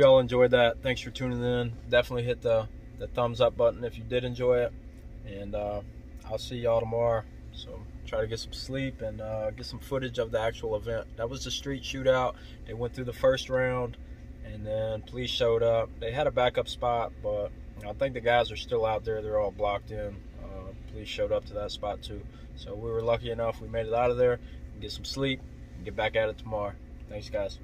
hope y'all enjoyed that. Thanks for tuning in. Definitely hit the, the thumbs up button if you did enjoy it. And uh, I'll see y'all tomorrow. So try to get some sleep and uh, get some footage of the actual event. That was the street shootout. They went through the first round and then police showed up. They had a backup spot, but I think the guys are still out there. They're all blocked in. Uh, police showed up to that spot too. So we were lucky enough. We made it out of there, get some sleep, and get back at it tomorrow. Thanks, guys.